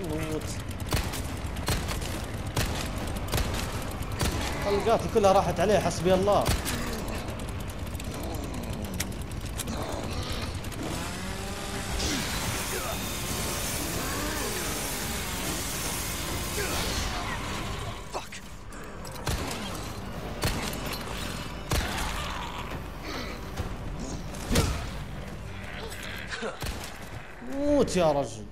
نموت. طلقاتي كلها راحت عليه حسبي الله. موت يا رجل.